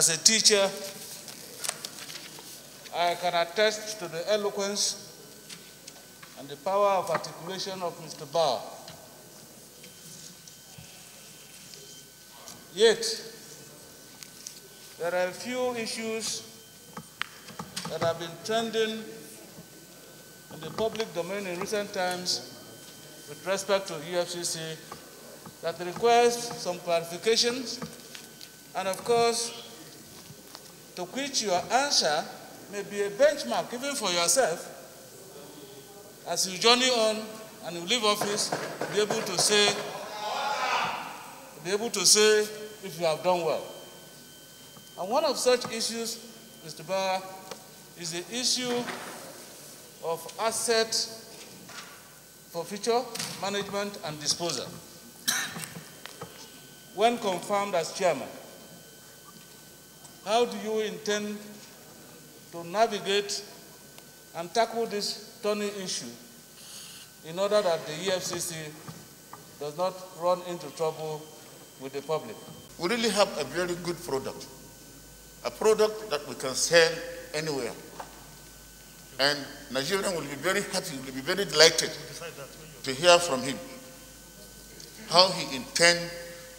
As a teacher, I can attest to the eloquence and the power of articulation of Mr. Bawa. Yet, there are a few issues that have been trending in the public domain in recent times with respect to EFCC that requires some clarifications and of course to which your answer may be a benchmark even for yourself. As you journey on and you leave office be able to say be able to say if you have done well. And one of such issues mr Bawa is the issue of asset forfeiture management and disposal. When confirmed as chairman how do you intend to navigate and tackle this thorny issue in order that the EFCC does not run into trouble with the public? We really have a very good product, a product that we can sell anywhere. And Nigerians will be very happy, will be very delighted to hear from him how he intends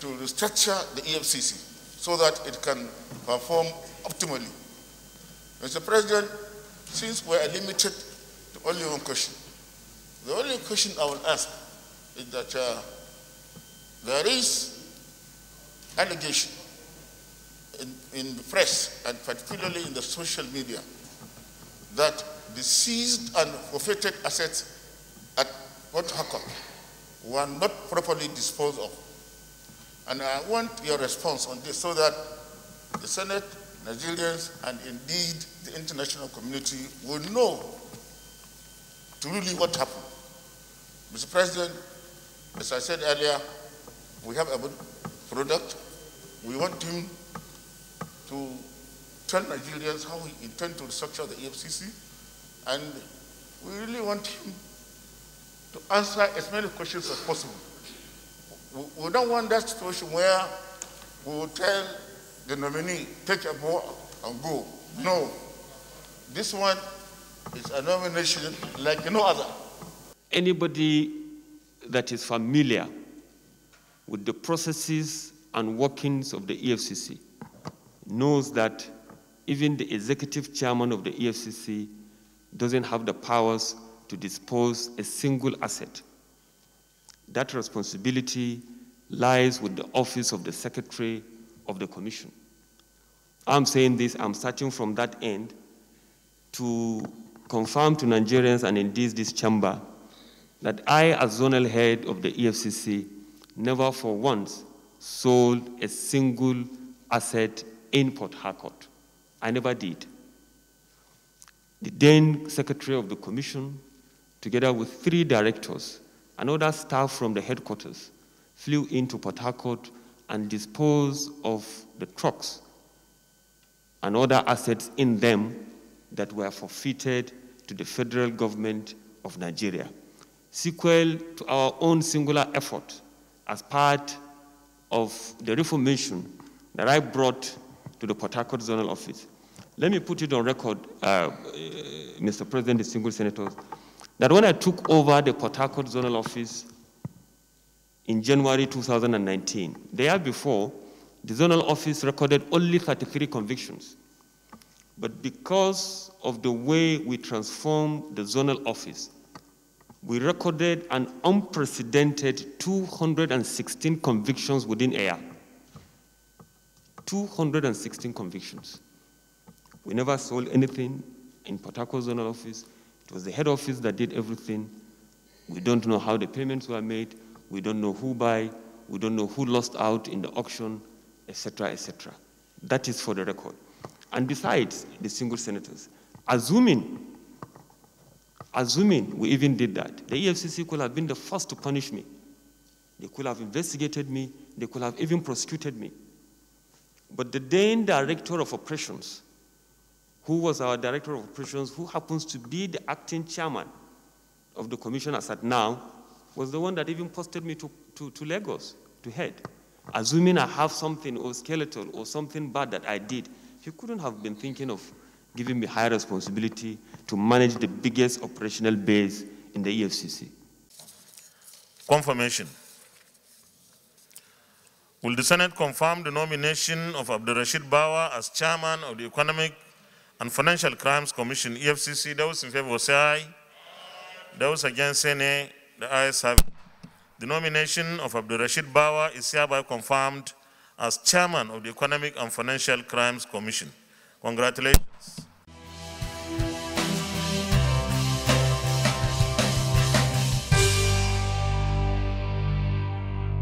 to restructure the EFCC so that it can perform optimally. Mr. President, since we are limited to only one question, the only question I will ask is that uh, there is allegation in, in the press and particularly in the social media that the seized and forfeited assets at Port Harcourt were not properly disposed of. And I want your response on this so that the Senate, Nigerians, and indeed the international community will know truly what happened. Mr. President, as I said earlier, we have a good product. We want him to tell Nigerians how he intends to restructure the EFCC, and we really want him to answer as many questions as possible. We, we don't want that situation where we will tell the nominee, take a bow and go. No. This one is a nomination like no other. Anybody that is familiar with the processes and workings of the EFCC knows that even the executive chairman of the EFCC doesn't have the powers to dispose a single asset. That responsibility lies with the office of the secretary of the commission. I'm saying this, I'm starting from that end to confirm to Nigerians and indeed this chamber that I, as zonal head of the EFCC, never for once sold a single asset in Port Harcourt. I never did. The then secretary of the commission, together with three directors and other staff from the headquarters, flew into Port Harcourt and disposed of the trucks and other assets in them that were forfeited to the federal government of Nigeria. Sequel to our own singular effort as part of the reformation that I brought to the Port Harcourt Zonal Office. Let me put it on record, uh, uh, Mr. President, the single senators, that when I took over the Port Harcourt Zonal Office in January 2019, the year before, the zonal office recorded only 33 convictions. But because of the way we transformed the zonal office, we recorded an unprecedented 216 convictions within a year. 216 convictions. We never sold anything in Port Harcourt zonal office. It was the head office that did everything. We don't know how the payments were made. We don't know who buy. We don't know who lost out in the auction, etc., etc. That is for the record. And besides, the single senators, assuming, assuming we even did that, the EFCC could have been the first to punish me. They could have investigated me. They could have even prosecuted me. But the then director of operations, who was our director of operations, who happens to be the acting chairman of the commission as at now, was the one that even posted me to, to, to Lagos to head. Assuming I have something or skeletal or something bad that I did, he couldn't have been thinking of giving me high responsibility to manage the biggest operational base in the EFCC. Confirmation. Will the Senate confirm the nomination of Abdul Rashid Bawa as chairman of the Economic and Financial Crimes Commission, EFCC? Those in favor say aye. Those against say nay. The ayes have. The nomination of Abdul Rashid Bawa is hereby confirmed as chairman of the Economic and Financial Crimes Commission. Congratulations.